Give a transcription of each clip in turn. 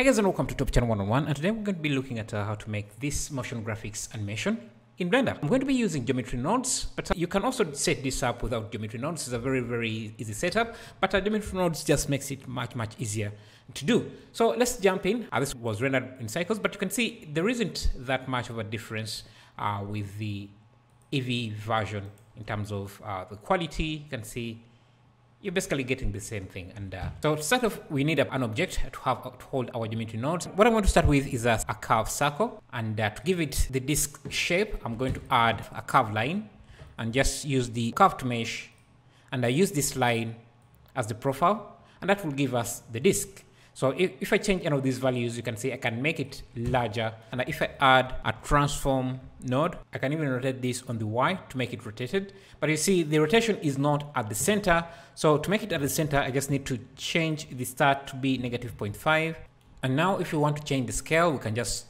Hey guys and welcome to Top Channel 1on1 and today we're going to be looking at uh, how to make this motion graphics animation in Blender. I'm going to be using geometry nodes but uh, you can also set this up without geometry nodes. It's a very very easy setup but uh, geometry nodes just makes it much much easier to do. So let's jump in. Uh, this was rendered in cycles but you can see there isn't that much of a difference uh, with the Eevee version in terms of uh, the quality. You can see you're basically getting the same thing. And uh, so to start off, we need an object to have to hold our geometry nodes. What I'm going to start with is a, a circle. And uh, to give it the disk shape, I'm going to add a curved line and just use the curved mesh. And I use this line as the profile, and that will give us the disk. So if, if I change any of these values, you can see I can make it larger. And if I add a transform node, I can even rotate this on the Y to make it rotated. But you see the rotation is not at the center. So to make it at the center, I just need to change the start to be negative 0.5. And now if you want to change the scale, we can just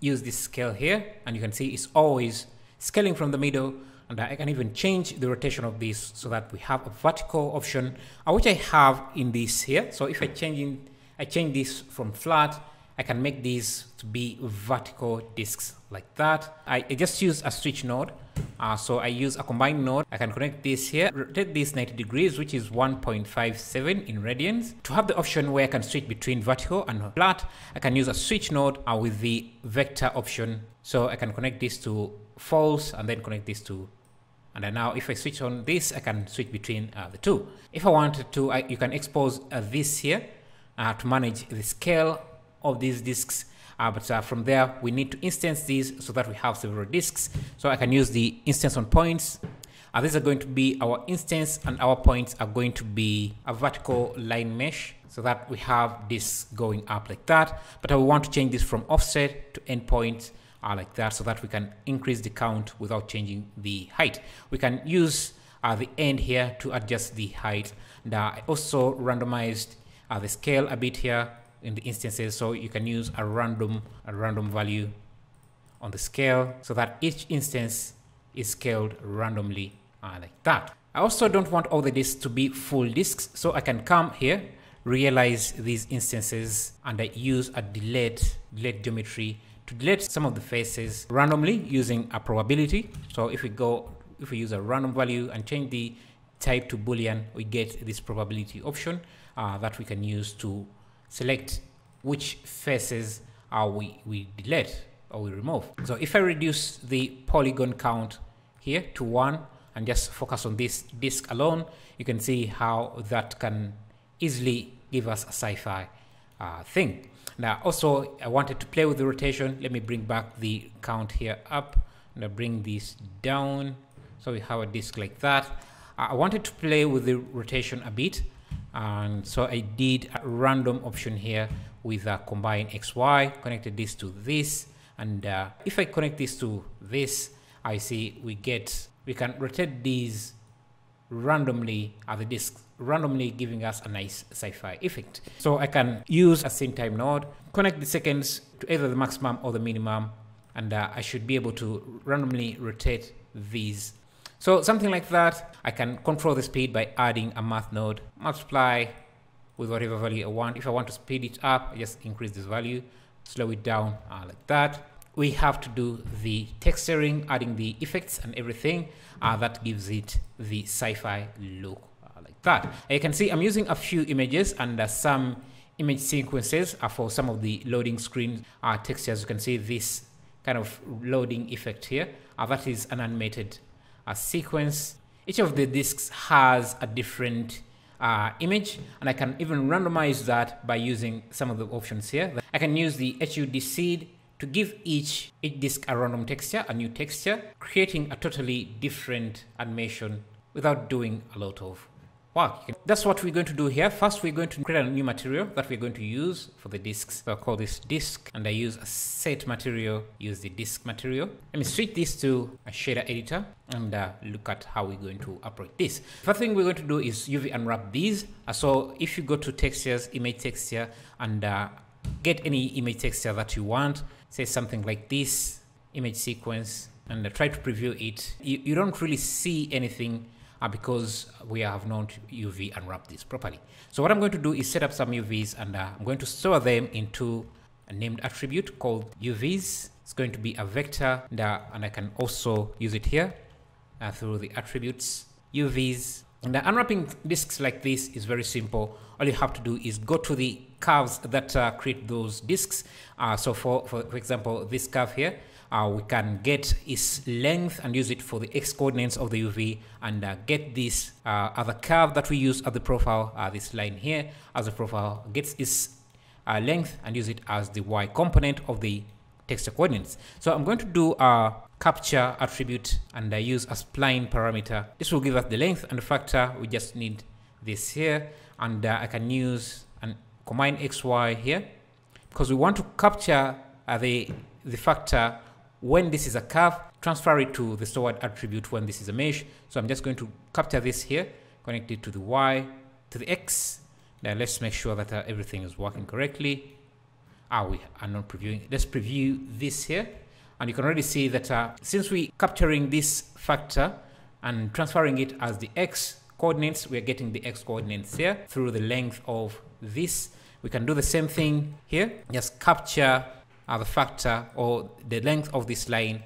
use this scale here. And you can see it's always scaling from the middle and I can even change the rotation of this so that we have a vertical option, uh, which I have in this here. So if I change in I change this from flat. I can make these to be vertical disks like that. I, I just use a switch node. Uh, so I use a combined node. I can connect this here, rotate this 90 degrees, which is 1.57 in radians. To have the option where I can switch between vertical and flat, I can use a switch node uh, with the vector option. So I can connect this to false and then connect this to and now if I switch on this, I can switch between uh, the two. If I wanted to, I, you can expose uh, this here to manage the scale of these disks. Uh, but uh, from there, we need to instance these so that we have several disks. So I can use the instance on points. Uh, these are going to be our instance and our points are going to be a vertical line mesh so that we have this going up like that. But I want to change this from offset to endpoint uh, like that so that we can increase the count without changing the height. We can use uh, the end here to adjust the height. And I also randomized uh, the scale a bit here in the instances so you can use a random a random value on the scale so that each instance is scaled randomly uh, like that. I also don't want all the disks to be full disks so I can come here realize these instances and I use a delete delete geometry to delete some of the faces randomly using a probability. So if we go if we use a random value and change the type to boolean we get this probability option uh, that we can use to select which faces uh, we, we delete or we remove. So if I reduce the polygon count here to one and just focus on this disk alone, you can see how that can easily give us a sci-fi uh, thing. Now also I wanted to play with the rotation. Let me bring back the count here up and I bring this down. So we have a disk like that. I wanted to play with the rotation a bit and so I did a random option here with a combine XY connected this to this. And uh, if I connect this to this I see we get we can rotate these randomly at the disk randomly giving us a nice sci-fi effect. So I can use a scene time node connect the seconds to either the maximum or the minimum and uh, I should be able to randomly rotate these so something like that, I can control the speed by adding a math node, multiply with whatever value I want. If I want to speed it up, I just increase this value, slow it down uh, like that. We have to do the texturing, adding the effects and everything. Uh, that gives it the sci-fi look uh, like that. you can see I'm using a few images and uh, some image sequences are for some of the loading screen uh, textures. You can see this kind of loading effect here. Uh, that is an animated a sequence. Each of the disks has a different uh, image and I can even randomize that by using some of the options here. I can use the HUD seed to give each, each disk a random texture, a new texture, creating a totally different animation without doing a lot of Wow, that's what we're going to do here. First, we're going to create a new material that we're going to use for the disks. So I'll call this disk and I use a set material, use the disk material. Let me switch this to a shader editor and uh, look at how we're going to approach this. First thing we're going to do is UV unwrap these. Uh, so if you go to textures, image texture and uh, get any image texture that you want, say something like this image sequence and uh, try to preview it. You, you don't really see anything uh, because we have not UV unwrapped this properly. So what I'm going to do is set up some UVs and uh, I'm going to store them into a named attribute called UVs. It's going to be a vector and, uh, and I can also use it here uh, through the attributes UVs. And unwrapping disks like this is very simple. All you have to do is go to the curves that uh, create those disks. Uh, so for, for example, this curve here, uh, we can get its length and use it for the x coordinates of the UV and uh, get this uh, other curve that we use as the profile, uh, this line here as a profile, gets its length and use it as the y component of the texture coordinates. So I'm going to do a capture attribute and I use a spline parameter. This will give us the length and the factor. We just need this here and uh, I can use and combine xy here because we want to capture uh, the, the factor when this is a curve, transfer it to the stored attribute when this is a mesh. So I'm just going to capture this here, connect it to the y, to the x. Now let's make sure that uh, everything is working correctly. Ah, we are not previewing. Let's preview this here. And you can already see that uh, since we're capturing this factor and transferring it as the x coordinates, we're getting the x coordinates here through the length of this. We can do the same thing here. Just capture uh, the factor or the length of this line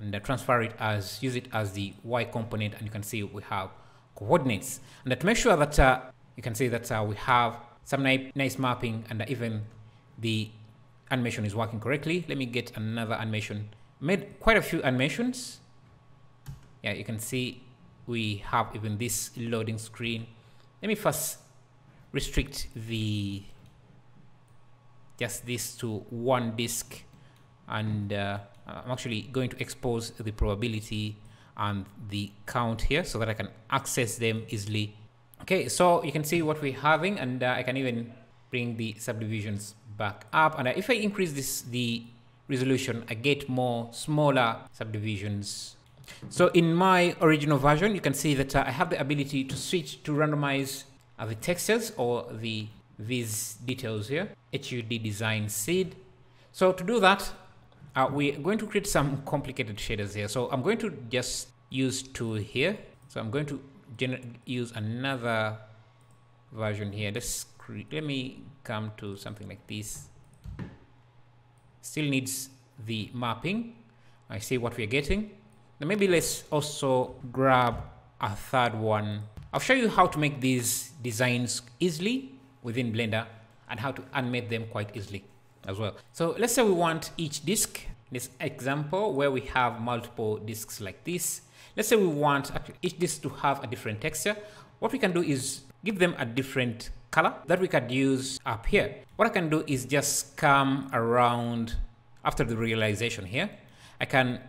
and uh, transfer it as, use it as the y component and you can see we have coordinates. And to make sure that uh, you can see that uh, we have some nice mapping and even the animation is working correctly. Let me get another animation. Made quite a few animations. Yeah, you can see we have even this loading screen. Let me first restrict the just this to one disk and uh, I'm actually going to expose the probability and the count here so that I can access them easily. Okay, so you can see what we're having and uh, I can even bring the subdivisions back up. And if I increase this, the resolution, I get more smaller subdivisions. So in my original version, you can see that uh, I have the ability to switch to randomize uh, the textures or the these details here, HUD design seed. So to do that, uh, we're going to create some complicated shaders here. So I'm going to just use two here. So I'm going to use another version here. Let's let me come to something like this. Still needs the mapping. I see what we're getting. Now maybe let's also grab a third one. I'll show you how to make these designs easily within Blender and how to animate them quite easily as well. So let's say we want each disk, this example where we have multiple disks like this. Let's say we want each disk to have a different texture. What we can do is give them a different color that we could use up here. What I can do is just come around after the realization here. I can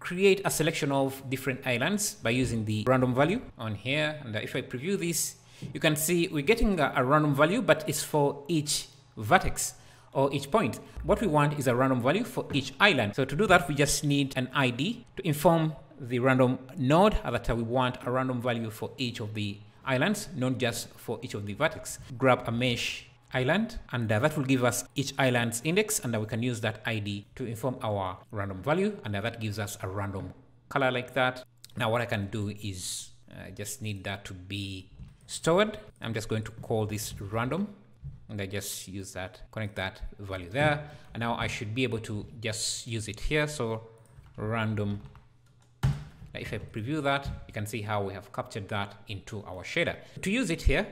create a selection of different islands by using the random value on here. And if I preview this, you can see we're getting a, a random value, but it's for each vertex or each point. What we want is a random value for each island. So to do that, we just need an ID to inform the random node that we want a random value for each of the islands, not just for each of the vertex. Grab a mesh island and uh, that will give us each island's index and uh, we can use that ID to inform our random value and uh, that gives us a random color like that. Now what I can do is uh, just need that to be stored. I'm just going to call this random and I just use that, connect that value there. And now I should be able to just use it here. So random if I preview that, you can see how we have captured that into our shader. To use it here,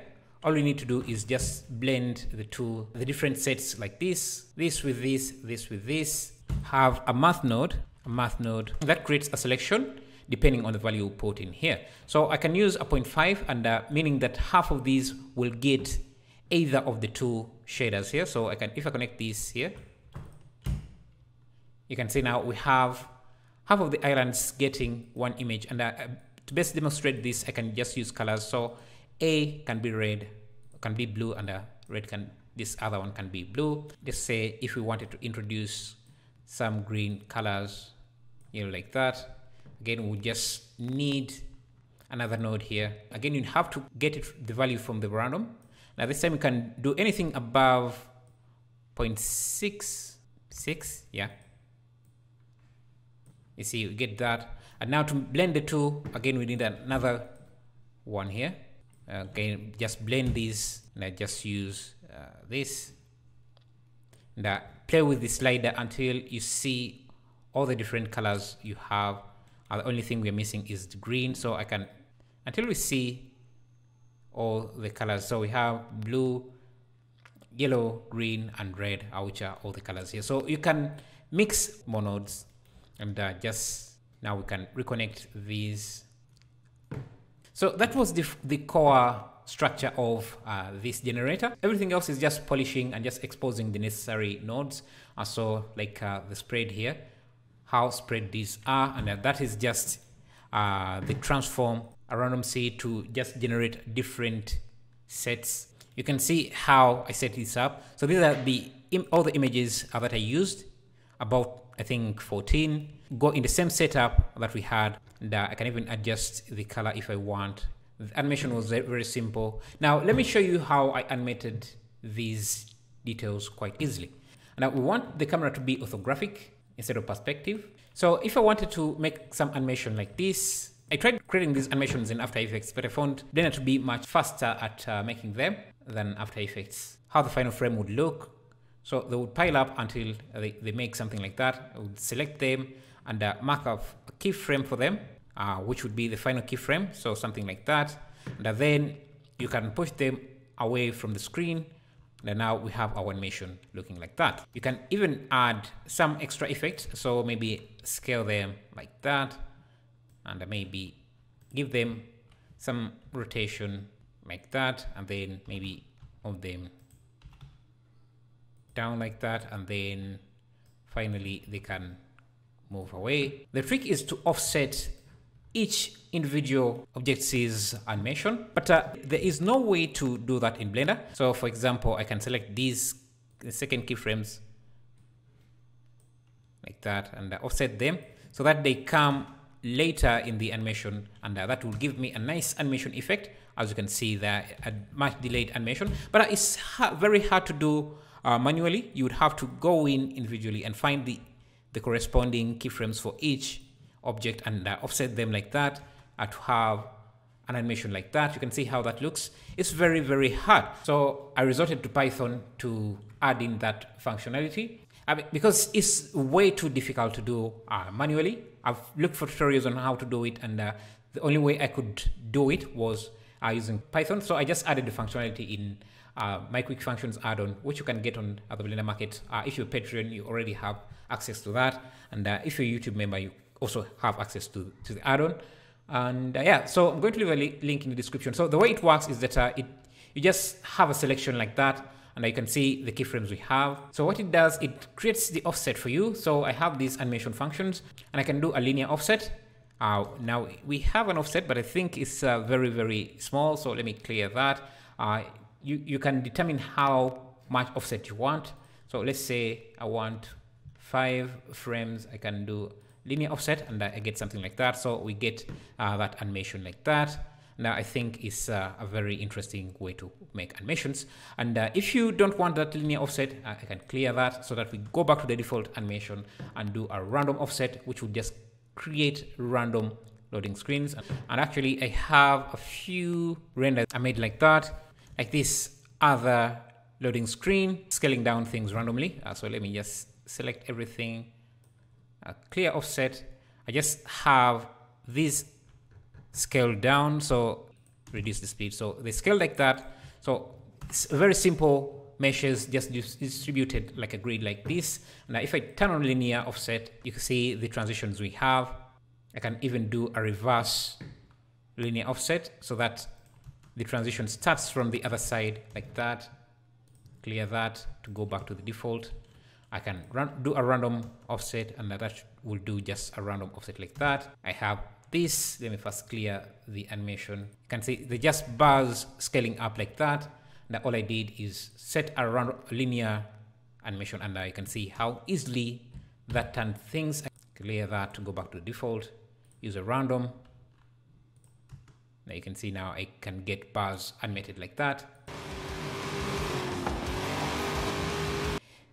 all we need to do is just blend the two, the different sets like this, this with this, this with this, have a math node, a math node that creates a selection depending on the value put in here. So I can use a 0.5 and uh, meaning that half of these will get either of the two shaders here. So I can, if I connect these here, you can see now we have half of the islands getting one image. And uh, to best demonstrate this, I can just use colors. So A can be red, can be blue, and uh, red can, this other one can be blue. Let's say if we wanted to introduce some green colors, you know, like that. Again, we just need another node here. Again, you have to get it, the value from the random. Now this time we can do anything above 0.66, yeah, you see we get that and now to blend the two again we need another one here again just blend these and I just use uh, this and uh, play with the slider until you see all the different colors you have. Uh, the only thing we're missing is the green. So I can, until we see all the colors. So we have blue, yellow, green, and red, uh, which are all the colors here. So you can mix monodes and uh, just now we can reconnect these. So that was the, the core structure of uh, this generator. Everything else is just polishing and just exposing the necessary nodes. Uh, so like uh, the spread here, how spread these are, and that is just uh, the transform a random seed to just generate different sets. You can see how I set this up. So these are the all the images that I used, about I think 14. Go in the same setup that we had. And uh, I can even adjust the color if I want. The animation was very simple. Now let me show you how I animated these details quite easily. Now we want the camera to be orthographic instead of perspective. So if I wanted to make some animation like this, I tried creating these animations in After Effects, but I found Blender to be much faster at uh, making them than After Effects. How the final frame would look. So they would pile up until they, they make something like that. I would select them and uh, mark up a keyframe for them, uh, which would be the final keyframe. So something like that. And then you can push them away from the screen. And now we have our animation looking like that. You can even add some extra effects. So maybe scale them like that and maybe give them some rotation like that and then maybe move them down like that and then finally they can move away. The trick is to offset each individual object's animation, but uh, there is no way to do that in Blender. So for example, I can select these the second keyframes like that and offset them so that they come later in the animation and uh, that will give me a nice animation effect as you can see there a much delayed animation but it's ha very hard to do uh, manually you would have to go in individually and find the the corresponding keyframes for each object and uh, offset them like that uh, to have an animation like that. You can see how that looks. It's very very hard. So i resorted to python to add in that functionality. Because it's way too difficult to do uh, manually. I've looked for tutorials on how to do it, and uh, the only way I could do it was uh, using Python. So I just added the functionality in uh, my quick functions add-on, which you can get on the Blender Market. Uh, if you're a Patreon, you already have access to that, and uh, if you're a YouTube member, you also have access to to the add-on. And uh, yeah, so I'm going to leave a li link in the description. So the way it works is that it you just have a selection like that and you can see the keyframes we have. So what it does, it creates the offset for you. So I have these animation functions and I can do a linear offset. Uh, now we have an offset, but I think it's uh, very, very small. So let me clear that. Uh, you, you can determine how much offset you want. So let's say I want five frames. I can do linear offset and I get something like that. So we get uh, that animation like that. Now I think is uh, a very interesting way to make animations. And uh, if you don't want that linear offset, I can clear that so that we go back to the default animation and do a random offset, which will just create random loading screens. And actually I have a few renders I made like that, like this other loading screen, scaling down things randomly. Uh, so let me just select everything, uh, clear offset. I just have this scaled down so reduce the speed. So they scale like that. So it's very simple meshes just distributed like a grid like this. Now if I turn on linear offset you can see the transitions we have. I can even do a reverse linear offset so that the transition starts from the other side like that clear that to go back to the default I can run, do a random offset and that will do just a random offset like that I have this, let me first clear the animation. You can see the just bars scaling up like that. Now all I did is set a linear animation and you can see how easily that turned things. Clear that to go back to default. Use a random. Now you can see now I can get bars animated like that.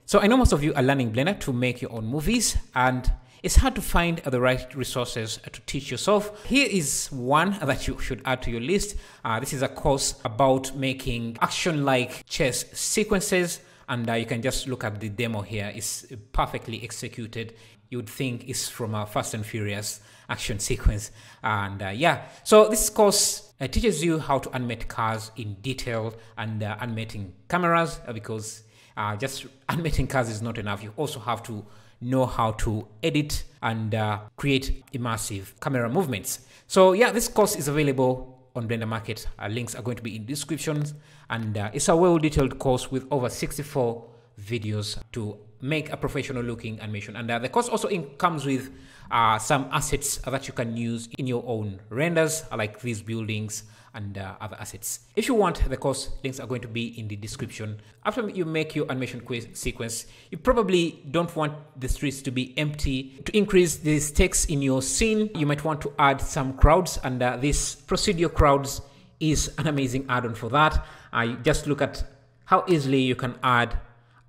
So I know most of you are learning Blender to make your own movies and it's hard to find the right resources to teach yourself. Here is one that you should add to your list. Uh, this is a course about making action-like chess sequences and uh, you can just look at the demo here. It's perfectly executed. You would think it's from a Fast and Furious action sequence. And uh, yeah, so this course uh, teaches you how to animate cars in detail and uh, animating cameras uh, because uh, just animating cars is not enough. You also have to know how to edit and uh, create immersive camera movements. So yeah, this course is available on Blender Market. Uh, links are going to be in descriptions and uh, it's a well detailed course with over 64 videos to make a professional looking animation. And uh, the course also comes with uh, some assets that you can use in your own renders, like these buildings and uh, other assets. If you want the course, links are going to be in the description. After you make your animation quiz sequence, you probably don't want the streets to be empty. To increase the stakes in your scene, you might want to add some crowds, and uh, this Procedural Crowds is an amazing add-on for that. Uh, just look at how easily you can add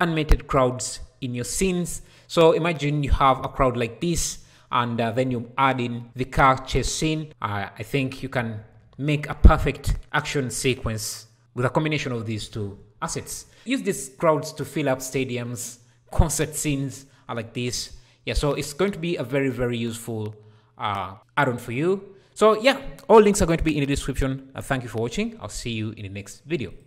animated crowds in your scenes. So imagine you have a crowd like this and uh, then you add in the car chase scene. Uh, I think you can make a perfect action sequence with a combination of these two assets. Use these crowds to fill up stadiums, concert scenes are like this. Yeah, so it's going to be a very, very useful uh, add-on for you. So yeah, all links are going to be in the description. Uh, thank you for watching. I'll see you in the next video.